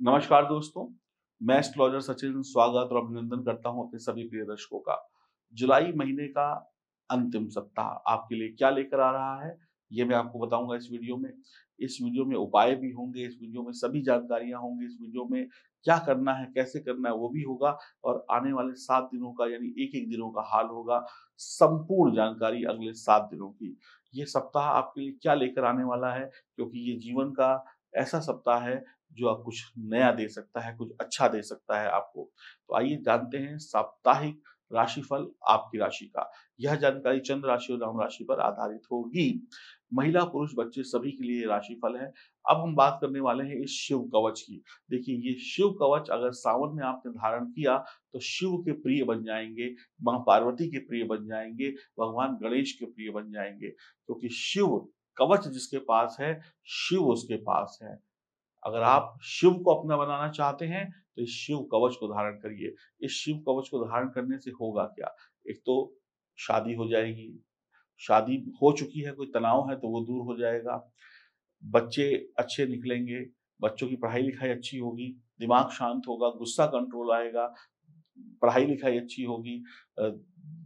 नमस्कार दोस्तों, मैं एस्ट्रोलॉजर सचिन स्वागत और अभिनंदन करता हूँ अपने सभी प्रिय दर्शकों का। जुलाई महीने का अंतिम सप्ताह आपके लिए क्या लेकर आ रहा है, ये मैं आपको बताऊँगा इस वीडियो में। इस वीडियो में उपाय भी होंगे, इस वीडियो में सभी जानकारियाँ होंगी, इस वीडियो में क्या करना है, कैसे करना है, वो भी होगा और आने वाले सात दिनों का यानी एक एक दिनों का हाल होगा, संपूर्ण जानकारी अगले सात दिनों की। ये सप्ताह आपके लिए क्या लेकर आने वाला है, क्योंकि ये जीवन का ऐसा सप्ताह है जो आप कुछ नया दे सकता है, कुछ अच्छा दे सकता है आपको। तो आइए जानते हैं साप्ताहिक राशिफल आपकी राशि का। यह जानकारी चंद्र राशि और राम राशि पर आधारित होगी। महिला पुरुष बच्चे सभी के लिए राशिफल है। अब हम बात करने वाले हैं इस शिव कवच की। देखिए, ये शिव कवच अगर सावन में आपने धारण किया तो शिव के प्रिय बन जाएँगे, माँ पार्वती के प्रिय बन जाएँगे, भगवान गणेश के प्रिय बन जाएँगे, क्योंकि तो शिव कवच जिसके पास है शिव उसके पास है। अगर आप शिव को अपना बनाना चाहते हैं तो इस शिव कवच को धारण करिए। इस शिव कवच को धारण करने से होगा क्या? एक तो शादी हो जाएगी। शादी हो चुकी है, कोई तनाव है तो वो दूर हो जाएगा। बच्चे अच्छे निकलेंगे, बच्चों की पढ़ाई लिखाई अच्छी होगी, दिमाग शांत होगा, गुस्सा कंट्रोल आएगा, पढ़ाई लिखाई अच्छी होगी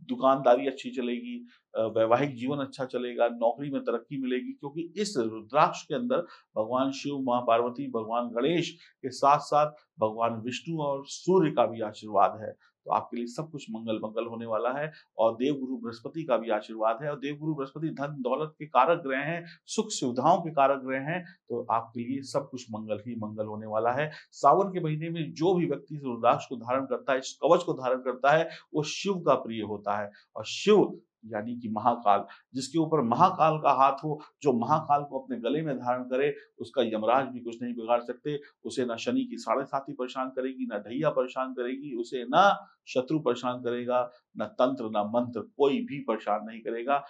दुकानदारी अच्छी चलेगी वैवाहिक जीवन अच्छा चलेगा, नौकरी में तरक्की मिलेगी, क्योंकि इस रुद्राक्ष के अंदर भगवान शिव माँ पार्वती भगवान गणेश के साथ साथ भगवान विष्णु और सूर्य का भी आशीर्वाद है। तो आपके लिए सब कुछ मंगल मंगल होने वाला है और देवगुरु बृहस्पति का भी आशीर्वाद है और देवगुरु बृहस्पति धन, दौलत के कारक ग्रह हैं, सुख सुविधाओं के कारक ग्रह हैं तो आपके लिए सब कुछ मंगल ही मंगल होने वाला है। सावन के महीने में जो भी व्यक्ति रुद्राक्ष को धारण करता है, इस कवच को धारण करता है, वो शिव का प्रिय होता है और शिव यानी कि महाकाल, जिसके ऊपर महाकाल का हाथ हो, जो महाकाल को अपने गले में धारण करे, उसका यमराज भी कुछ नहीं बिगाड़ सकते। उसे ना शनि की साढ़े साथी परेशान करेगी, ना ढैया परेशान करेगी, उसे ना शत्रु परेशान करेगा, न तंत्र, ना मंत्र कोई भी परेशान नहीं करेगा।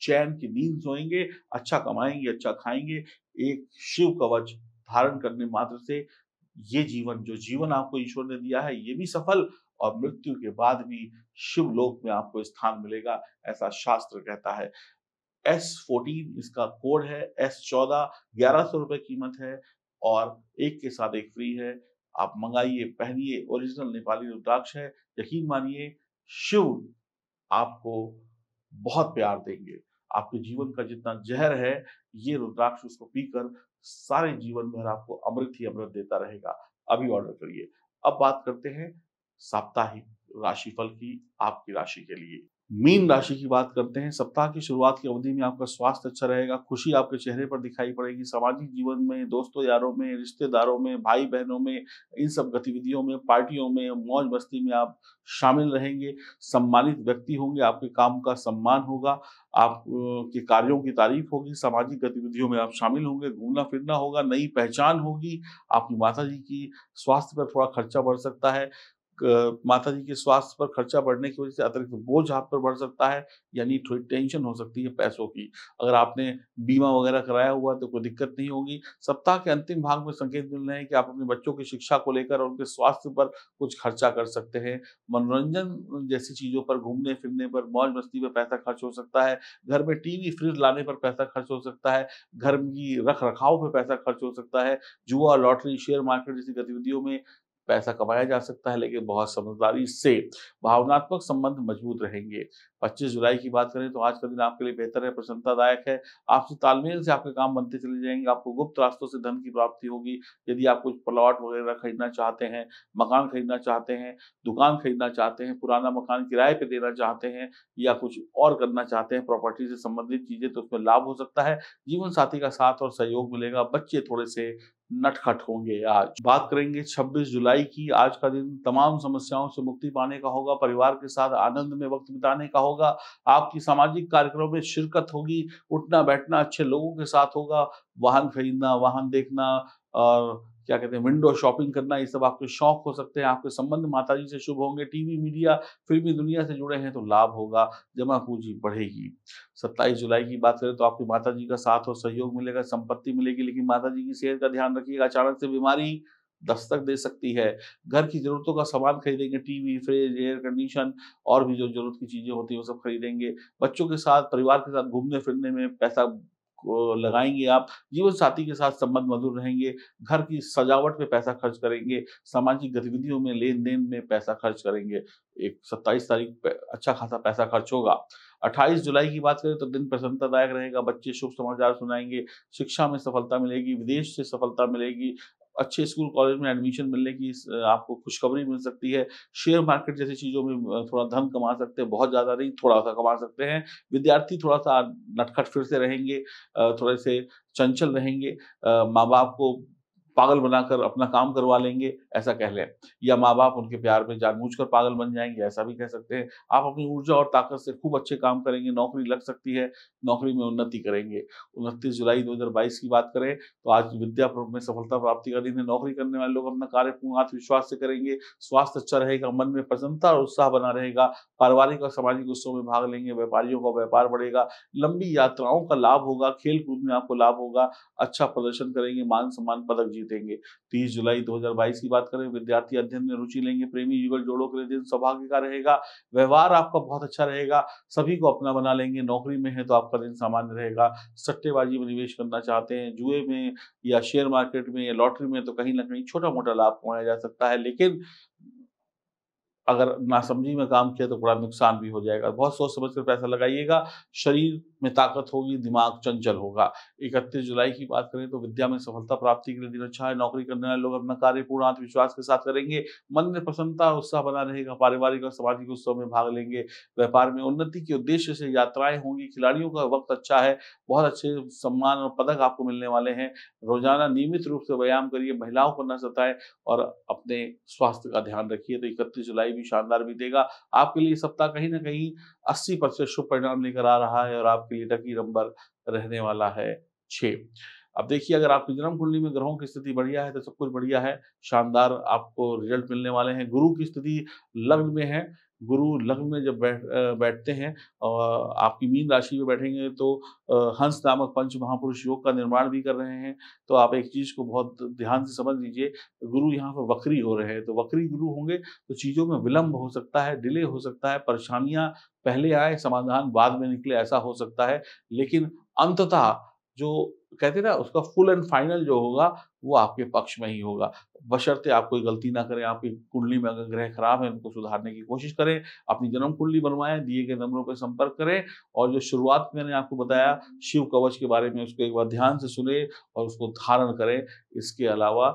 चैन की नींद सोएँगे अच्छा कमाएँगे अच्छा खाएँगे, एक शिव कवच धारण करने मात्र से ये जीवन, जो जीवन आपको ईश्वर ने दिया है, ये भी सफल। और मृत्यु के बाद भी शिव लोक में आपको स्थान मिलेगा, ऐसा शास्त्र कहता है। एस फोर्टीन इसका कोड है, एस चौदह, ग्यारह सौ रुपए कीमत है और एक के साथ एक फ्री है। आप मंगाइए, पहनिए, ओरिजिनल नेपाली रुद्राक्ष है, यकीन मानिए शिव आपको बहुत प्यार देंगे। आपके जीवन का जितना जहर है, ये रुद्राक्ष उसको पीकर सारे जीवन भर आपको अमृत ही अमृत देता रहेगा। अभी ऑर्डर करिए। अब बात करते हैं साप्ताहिक राशिफल की, आपकी राशि के लिए। मीन राशि की बात करते हैं, सप्ताह की शुरुआत की अवधि में आपका स्वास्थ्य अच्छा रहेगा, खुशी आपके चेहरे पर दिखाई पड़ेगी, सामाजिक जीवन में, दोस्तों यारों में, रिश्तेदारों में भाई बहनों में, इन सब गतिविधियों में, पार्टियों में, मौज मस्ती में आप शामिल रहेंगे, सम्मानित व्यक्ति होंगे, आपके काम का सम्मान होगा आपके कार्यों की तारीफ़ होगी, सामाजिक गतिविधियों में आप शामिल होंगे घूमना फिरना होगा, नई पहचान होगी, आपकी माता जी की स्वास्थ्य पर थोड़ा खर्चा बढ़ सकता है माता जी के स्वास्थ्य पर खर्चा बढ़ने की वजह से अतिरिक्त बोझ आप पर बढ़ सकता है, यानी थोड़ी टेंशन हो सकती है पैसों की। अगर आपने बीमा वगैरह कराया हुआ तो कोई दिक्कत नहीं होगी। सप्ताह के अंतिम भाग में संकेत मिल रहे हैं कि आप अपने बच्चों की शिक्षा को लेकर उनके स्वास्थ्य पर कुछ खर्चा कर सकते हैं। मनोरंजन जैसी चीज़ों पर, घूमने फिरने पर, मौज मस्ती पर पैसा खर्च हो सकता है। घर में टीवी, फ्रिज लाने पर पैसा खर्च हो सकता है। घर की रख रखाव पर पैसा खर्च हो सकता है। जुआ, लॉटरी, शेयर मार्केट जैसी गतिविधियों में पैसा कमाया जा सकता है लेकिन बहुत समझदारी से भावनात्मक संबंध मज़बूत रहेंगे। 25 जुलाई की बात करें तो आज का दिन आपके लिए बेहतर है, प्रसन्नतादायक है। आपसे तालमेल से आपके काम बनते चले जाएँगे, आपको गुप्त रास्तों से धन की प्राप्ति होगी। यदि आप कुछ प्लॉट वगैरह खरीदना चाहते हैं, मकान खरीदना चाहते हैं, दुकान खरीदना चाहते हैं, पुराना मकान किराए पे देना चाहते हैं या कुछ और करना चाहते हैं, प्रॉपर्टी से संबंधित चीज़ें तो उसमें लाभ हो सकता है। जीवन साथी का साथ और सहयोग मिलेगा। बच्चे थोड़े से नटखट होंगे आज। बात करेंगे 26 जुलाई की। आज का दिन तमाम समस्याओं से मुक्ति पाने का होगा। परिवार के साथ आनंद में वक्त बिताने का होगा। आपकी सामाजिक कार्यक्रमों में शिरकत होगी, उठना बैठना अच्छे लोगों के साथ होगा, वाहन खरीदना, वाहन देखना, और क्या कहते हैं विंडो शॉपिंग करना, ये सब आपके शौक हो सकते हैं, आपके संबंध माता जी से शुभ होंगे टीवी मीडिया फिल्मी दुनिया से जुड़े हैं तो लाभ होगा, जमा पूंजी बढ़ेगी। सत्ताईस जुलाई की बात करें तो आपकी माता जी का साथ और सहयोग मिलेगा, संपत्ति मिलेगी, लेकिन माता जी की सेहत का ध्यान रखिएगा, अचानक से बीमारी दस्तक दे सकती है। घर की जरूरतों का सामान खरीदेंगे, टीवी, फ्रिज, एयर कंडीशन, और भी जो ज़रूरत की चीज़ें होती है, वो सब खरीदेंगे। बच्चों के साथ, परिवार के साथ घूमने, फिरने में पैसा लगाएँगे आप। जीवन साथी के साथ संबंध मधुर रहेंगे। घर की सजावट में पैसा खर्च करेंगे। सामाजिक गतिविधियों में लेन देन में पैसा खर्च करेंगे। एक सत्ताईस तारीख पे अच्छा खासा पैसा खर्च होगा। 28 जुलाई की बात करें तो दिन प्रसन्नतादायक रहेगा। बच्चे शुभ समाचार सुनाएँगे। शिक्षा में सफलता मिलेगी। विदेश से सफलता मिलेगी। अच्छे स्कूल, कॉलेज में एडमिशन मिलने की आपको खुशखबरी मिल सकती है। शेयर मार्केट जैसी चीज़ों में थोड़ा धन कमा सकते हैं, बहुत ज़्यादा नहीं, थोड़ा सा कमा सकते हैं। विद्यार्थी थोड़ा सा नटखट फिर से रहेंगे थोड़े से चंचल रहेंगे। माँ बाप को पागल बनाकर अपना काम करवा लेंगे, ऐसा कह लें। या माँ बाप उनके प्यार में जानबूझकर पागल बन जाएँगे, ऐसा भी कह सकते हैं। आप अपनी ऊर्जा और ताकत से खूब अच्छे काम करेंगे, नौकरी लग सकती है, नौकरी में उन्नति करेंगे। उनतीस जुलाई 2022 की बात करें तो आज विद्या में सफलता प्राप्ति का दिन है। नौकरी करने वाले लोग अपना कार्य पूर्ण आत्मविश्वास से करेंगे। स्वास्थ्य अच्छा रहेगा, मन में प्रसन्नता और उत्साह बना रहेगा। पारिवारिक और सामाजिक उत्सव में भाग लेंगे, व्यापारियों का व्यापार बढ़ेगा, लंबी यात्राओं का लाभ होगा खेल कूद में आपको लाभ होगा अच्छा प्रदर्शन करेंगे मान सम्मान पदक जीतेंगे। 30 जुलाई 2022 की बात करें, विद्यार्थी अध्ययन में रुचि लेंगे, प्रेमी युगल जोड़ों के लिए दिन सौभाग्य का रहेगा, व्यवहार आपका बहुत अच्छा रहेगा, सभी को अपना बना लेंगे, नौकरी में है तो आपका दिन सामान्य रहेगा, सट्टेबाजी में निवेश करना चाहते हैं, जुए में या शेयर मार्केट में या लॉटरी में तो कहीं ना कहीं छोटा मोटा लाभ कमाया जा सकता है, लेकिन अगर नासमझी में काम किया तो बड़ा नुकसान भी हो जाएगा। बहुत सोच समझ कर पैसा लगाइएगा। शरीर में ताकत होगी, दिमाग चंचल होगा। इकतीस जुलाई की बात करें तो विद्या में सफलता प्राप्ति के लिए दिन अच्छा है। नौकरी करने वाले लोग अपना कार्य पूर्ण आत्मविश्वास के साथ करेंगे। मन में प्रसन्नता उत्साह बना रहेगा। पारिवारिक और सामाजिक उत्सव में भाग लेंगे। व्यापार में उन्नति के उद्देश्य से यात्राएँ होंगी। खिलाड़ियों का वक्त अच्छा है। बहुत अच्छे सम्मान और पदक आपको मिलने वाले हैं। रोज़ाना नियमित रूप से व्यायाम करिए। महिलाओं को न सताए और अपने स्वास्थ्य का ध्यान रखिए। तो इकतीस जुलाई भी शानदार बीतेगा। आपके लिए सप्ताह कहीं ना कहीं अस्सी परसेंट शुभ परिणाम लेकर आ रहा है और आपके लिए लकी नंबर रहने वाला है छ अब देखिए, अगर आपकी जन्म कुंडली में ग्रहों की स्थिति बढ़िया है तो सब कुछ बढ़िया है। शानदार आपको रिज़ल्ट मिलने वाले हैं। गुरु की स्थिति लग्न में है। गुरु लग्न में जब बैठ बैठते हैं और आपकी मीन राशि में बैठेंगे तो हंस नामक पंच महापुरुष योग का निर्माण भी कर रहे हैं। तो आप एक चीज़ को बहुत ध्यान से समझ लीजिए, गुरु यहाँ पर वक्री हो रहे हैं। तो वक्री गुरु होंगे तो चीज़ों में विलंब हो सकता है, डिले हो सकता है, परेशानियाँ पहले आए, समाधान बाद में निकले, ऐसा हो सकता है। लेकिन अंततः जो कहते ना, उसका फुल एंड फाइनल जो होगा, वो आपके पक्ष में ही होगा। बशर्ते आप कोई गलती ना करें, आपकी कुंडली में अगर ग्रह खराब है, उनको सुधारने की कोशिश करें, अपनी जन्म कुंडली बनवाएँ, दिए गए नंबरों पर संपर्क करें और जो शुरुआत मैंने आपको बताया, शिव कवच के बारे में उसको एक बार ध्यान से सुने और उसको धारण करें। इसके अलावा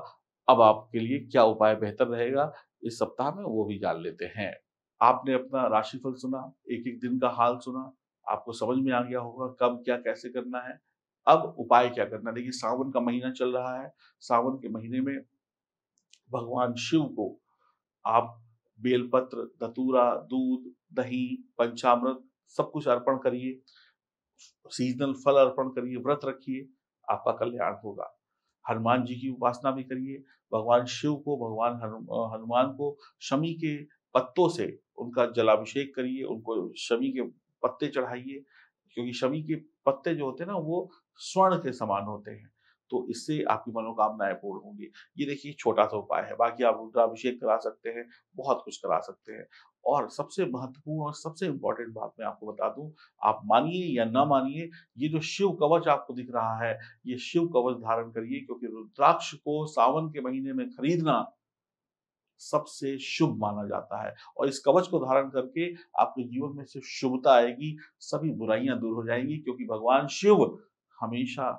अब आपके लिए क्या उपाय बेहतर रहेगा, इस सप्ताह में वो भी जान लेते हैं। आपने अपना राशिफल सुना एक एक दिन का हाल सुना, आपको समझ में आ गया होगा कब क्या कैसे करना है। अब उपाय क्या करना देखिए, सावन का महीना चल रहा है। सावन के महीने में भगवान शिव को आप बेलपत्र, दतूरा, दूध, दही, पंचामृत सब कुछ अर्पण करिए। सीजनल फल अर्पण करिए, व्रत रखिए, आपका कल्याण होगा। हनुमान जी की उपासना भी करिए। भगवान शिव को, भगवान हनुमान को शमी के पत्तों से उनका जलाभिषेक करिए, उनको शमी के पत्ते चढ़ाइए। क्योंकि शमी के पत्ते जो होते हैं ना, वो स्वर्ण के समान होते हैं। तो इससे आपकी मनोकामनाएँ पूर्ण होंगी। ये देखिए छोटा सा उपाय है। बाकी आप रुद्राभिषेक करा सकते हैं, बहुत कुछ करा सकते हैं। और सबसे महत्वपूर्ण और सबसे इंपॉर्टेंट बात मैं आपको बता दूँ, आप मानिए या ना मानिए, ये जो शिव कवच आपको दिख रहा है, ये शिव कवच धारण करिए, क्योंकि रुद्राक्ष को सावन के महीने में खरीदना सबसे शुभ माना जाता है। और इस कवच को धारण करके आपके जीवन में सिर्फ़ शुभता आएगी, सभी बुराइयाँ दूर हो जाएँगी, क्योंकि भगवान शिव हमेशा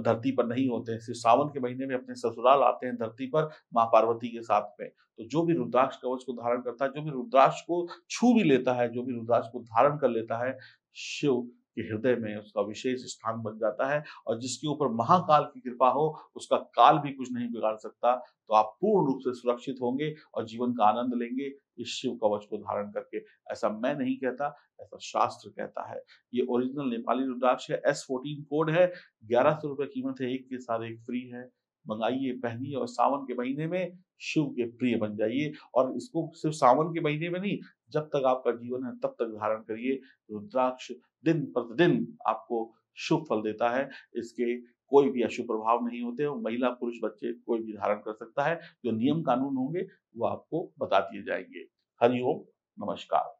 धरती पर नहीं होते सिर्फ़ सावन के महीने में अपने ससुराल आते हैं धरती पर माँ पार्वती के साथ में। तो जो भी रुद्राक्ष कवच को धारण करता है, जो भी रुद्राक्ष को छू भी लेता है, जो भी रुद्राक्ष को धारण कर लेता है, शिव के हृदय में उसका विशेष स्थान बन जाता है और जिसके ऊपर महाकाल की कृपा हो, उसका काल भी कुछ नहीं बिगाड़ सकता तो आप पूर्ण रूप से सुरक्षित होंगे और जीवन का आनंद लेंगे इस शिव कवच को धारण करके। ऐसा मैं नहीं कहता, ऐसा शास्त्र कहता है। ये ओरिजिनल नेपाली रुद्राक्ष है एस फोर्टीन कोड है, ग्यारह सौ रुपये कीमत है, एक के साथ एक फ्री है। मंगाइए, पहनिए और सावन के महीने में शिव के प्रिय बन जाइए। और इसको सिर्फ़ सावन के महीने में नहीं, जब तक आपका जीवन है, तब तक धारण करिए। रुद्राक्ष दिन प्रतिदिन आपको शुभ फल देता है। इसके कोई भी अशुभ प्रभाव नहीं होते। और महिला, पुरुष, बच्चे कोई भी धारण कर सकता है। जो नियम कानून होंगे, वो आपको बता दिए जाएँगे। हरिओम नमस्कार।